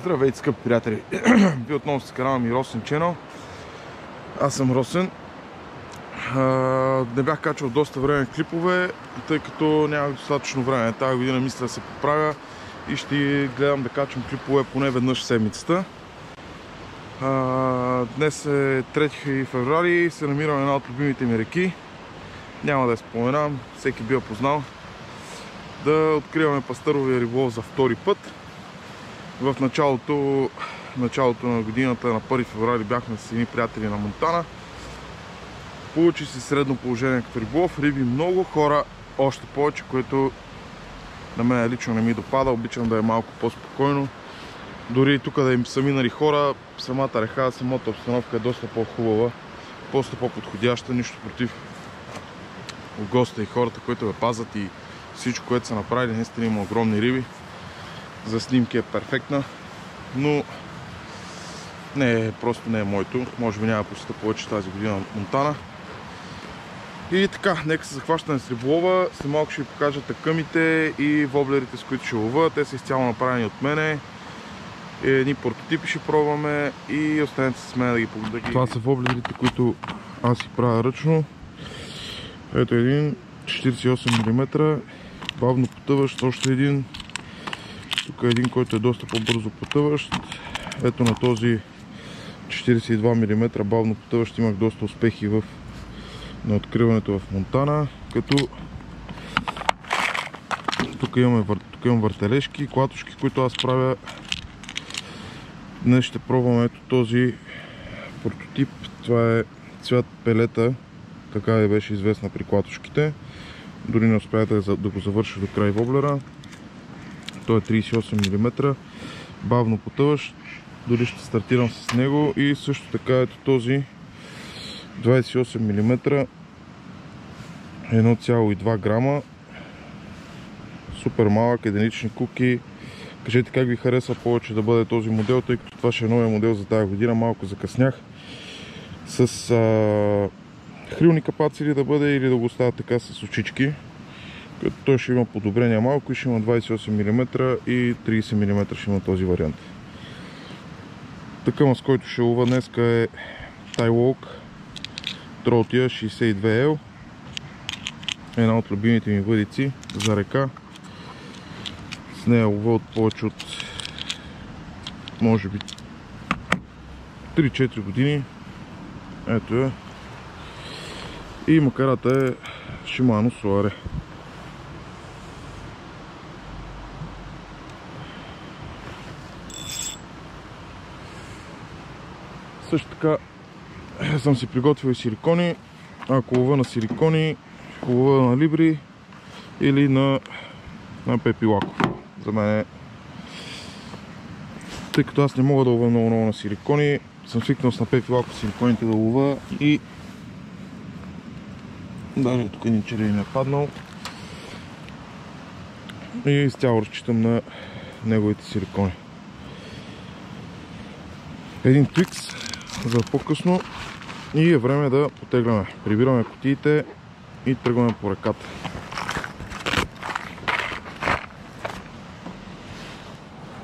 Здравейте, скъпи приятели! Ви отново с канала ми Росен Channel. Аз съм Росен. Не бях качвал доста време клипове, тъй като нямах достатъчно време. Тази година мисля да се поправя и ще гледам да качвам клипове поне веднъж седмицата. Днес е 3 феврари и се намирам една от любимите ми реки. Няма да я споменам, всеки би я познал. Да откриваме пастъровия риболов за втори път. В началото, началото на годината, на 1 феврали, бяхме с едни приятели на Монтана. Получи се средно положение като риболов. Риби много, хора още повече, което на мен лично не ми допада. Обичам да е малко по-спокойно. Дори и тук да им са минали хора, самата реха, самата обстановка е доста по-хубава, доста по-подходяща, нищо против госта и хората, които ме пазят и всичко, което са направили. Наистина има огромни риби за снимки е перфектна, но не, просто не е моето. Може би няма посета повече тази година Монтана. И така, нека се захващаме с риболова. След малко ще ви покажа тъкъмите и воблерите, с които ще лова. Те са изцяло направени от мене. Едни прототипи ще пробваме и останете с мен да ги погледам. Това са воблерите, които аз си правя ръчно. Ето един 48 мм, бавно потъващ, още един тук е един, който е доста по-бързо потъващ. Ето на този 42 мм бавно потъващ имах доста успехи в, на откриването в Монтана, като тук, имаме, тук имам въртележки, клатушки, които аз правя. Днес ще пробваме ето този прототип. Това е цвят пелета, така е беше известна при клатушките. Дори не успяете да го завърша до край воблера. Той е 38 мм. Бавно потъващ. Дори ще стартирам с него. И също така ето този 28 мм. 1,2 грама. Супер малък, единични куки. Кажете как ви харесва повече да бъде този модел, тъй като това ще е новия модел за тази година. Малко закъснях. С а, хрилни капаци ли да бъде или да го оставя така с очички като той ще има подобрение малко и ще има 28 мм и 30 мм ще има този вариант. Такъма с който ще лова днеска е Тайлок Тротия 62L една от любимите ми въдици за река. С нея лова от повече от може би 3-4 години. Ето е и макарата е Shimano Soare Също така съм си приготвил и силикони. Ако лова на силикони, лова на либри или на, на Пепи Лаков. За мен е... Тъй като аз не мога да лова много, много на силикони, съм свикнал с на Пепи Лаков силиконите да лова и даже тук един черен е паднал и изцяло разчитам на неговите силикони. Един Twix за по-късно и е време да потегляме. Прибираме кутиите и тръгваме по реката.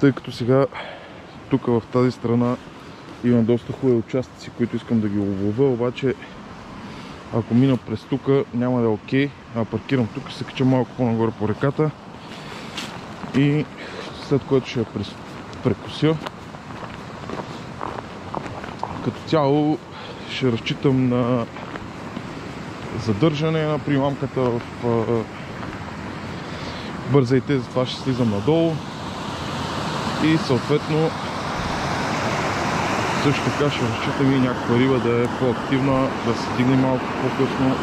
Тъй като сега тук в тази страна има доста хубави участъци, които искам да ги облова, обаче ако мина през тук няма да е окей, а паркирам тук и се кача малко по-нагоре по реката и след което ще я прекуся като цяло ще разчитам на задържане на примамката в бързайте, затова ще слизам надолу. И съответно също така ще разчитам и някаква риба да е по-активна, да се дигне малко по-късно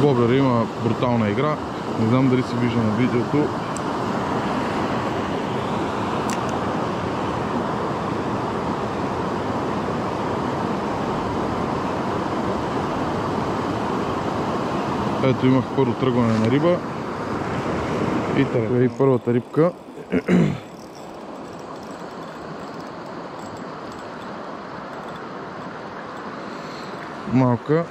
Воблер има брутална игра. Не знам дали се вижда на видеото. Ето имах първо тръгване на риба. И така и първата рибка. Малка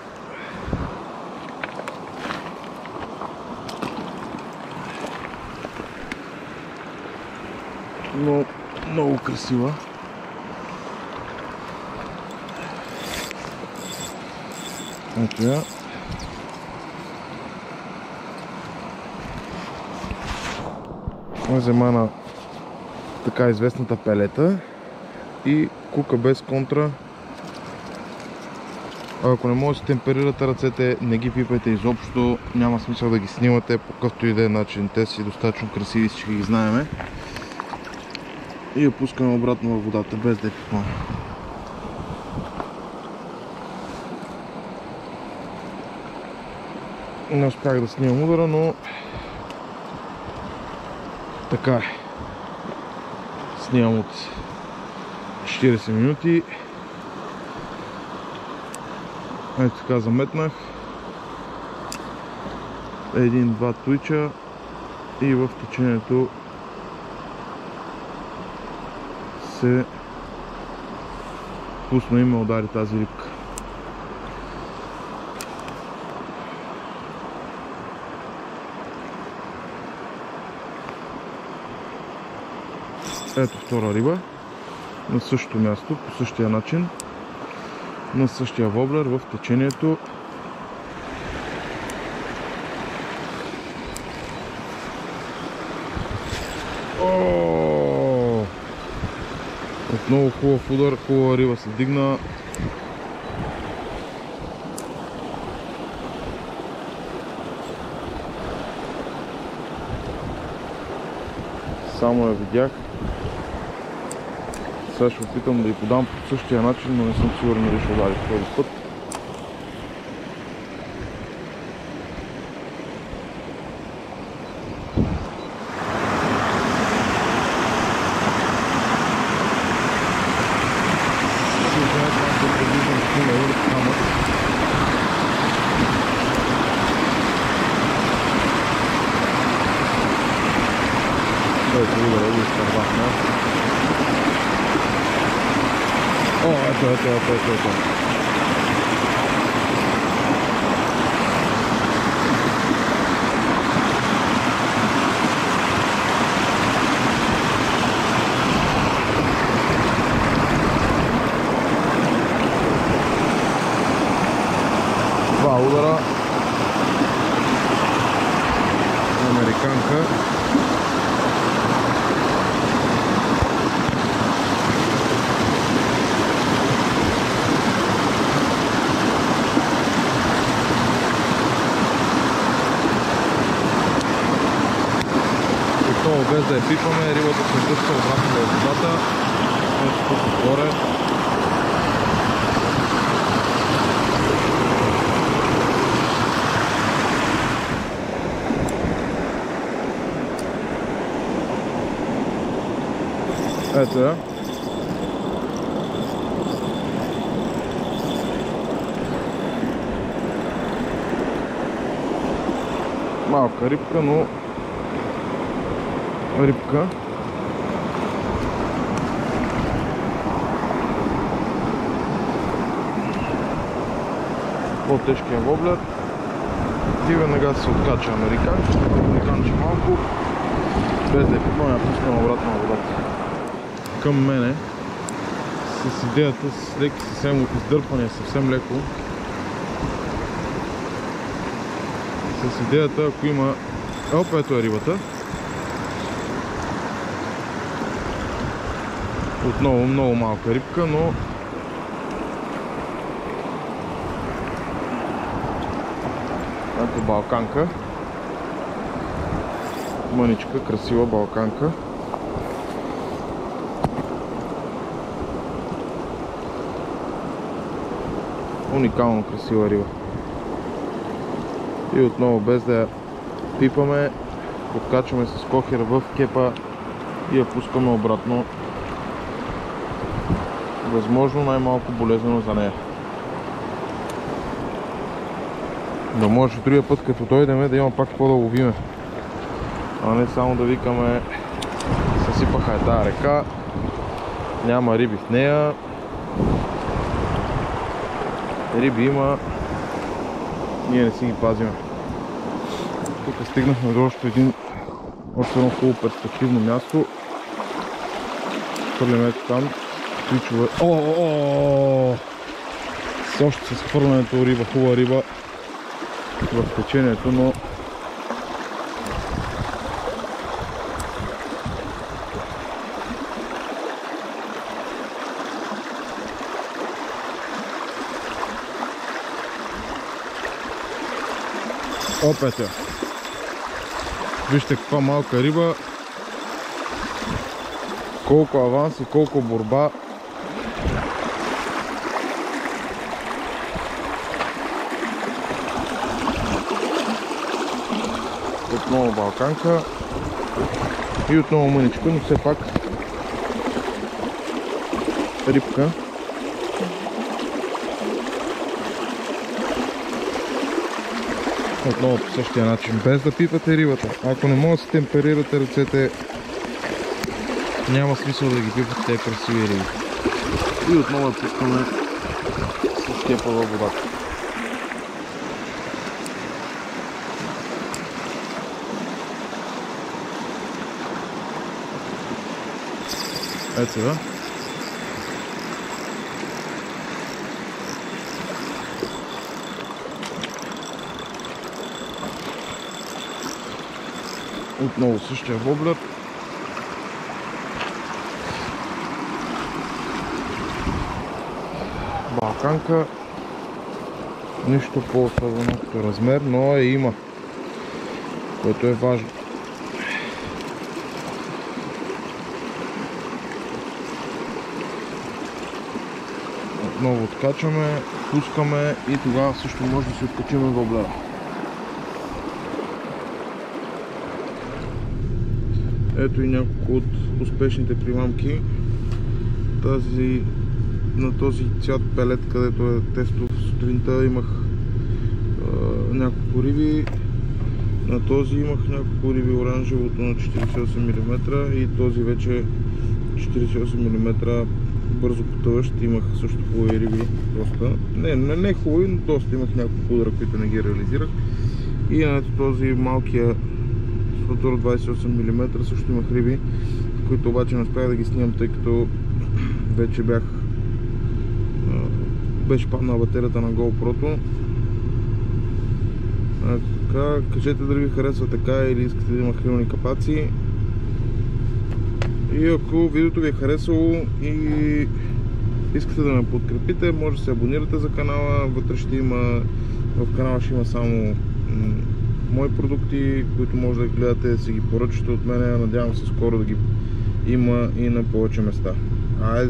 Но много красива. Ето я. Взема на така известната пелета и кука без контра. Ако не може да си темперирате ръцете, не ги пипайте изобщо. Няма смисъл да ги снимате по какъвто и да е начин. Те си достатъчно красиви, всички ги знаеме. И я пускаме обратно във водата, без да я пипаме. Не успях да снимам удара, но така е. Снимам от 40 минути. Ето така заметнах. Един-два туича и в течението се пусна и ме удари тази рибка. Ето втора риба. На същото място, по същия начин. На същия воблер в течението Отново хубав удар, хубава риба се дигна. Само я видях. Сега ще опитам да ви подам по същия начин, но не съм сигурен дали ще удари този път. あっあったあったあったあったパウアメリカン да я пипаме, рибата се връща обратно в водата. Ето тук отгоре. Ето я. Малка рибка, но рибка. По-тежкия воблер. И веднага се откача американче. Американче малко. Без да е пипам, я пускам обратно на водата. Към мене с идеята с леки съвсем издърпване, съвсем леко. С идеята, ако има... Опа, ето е рибата. Отново много малка рибка, но ето балканка. Мъничка, красива балканка. Уникално красива риба. И отново без да я пипаме, откачваме с кохер в кепа и я пускаме обратно възможно най-малко болезнено за нея. Да може другия път като дойдем да има пак какво да ловиме. А не само да викаме съсипаха е тази река, няма риби в нея. Риби има, ние не си ги пазиме. Тук стигнахме до още един още едно хубаво перспективно място. хвърлим ето там. Кличове. О, о, о! С още с хвърлянето риба, хубава риба в печението, но Опет е. Вижте каква малка риба. Колко аванс и колко борба. Отново балканка. И отново мъничка, но все пак рибка. Отново по същия начин, без да пипате рибата. Ако не може да си темперирате ръцете, няма смисъл да ги пипате красиви риби. И отново я пускаме с кепа във водата. Ето сега. Отново същия воблер. Балканка. Нищо по-особено като размер, но е има. Което е важно. Отново откачаме, пускаме и тогава също може да си откачим воблера. Ето и няколко от успешните примамки. Тази, на този цвят пелет, където е тестов сутринта, имах е, няколко риби. На този имах няколко риби оранжевото на 48 мм и този вече 48 мм бързо потъващ. Имах също хубави риби. Доста. Не, не, не хубави, но доста имах няколко удара, които не ги реализирах. И на този малкия Флотур 28 мм също имах риби, които обаче не успях да ги снимам, тъй като вече бях беше паднала батерията на GoPro-то. Кажете дали ви харесва така или искате да има хрилни капаци. И ако видеото ви е харесало и искате да ме подкрепите, може да се абонирате за канала. Вътре ще има, в канала ще има само мои продукти, които може да гледате, да си ги поръчате от мене. Надявам се скоро да ги има и на повече места. Айде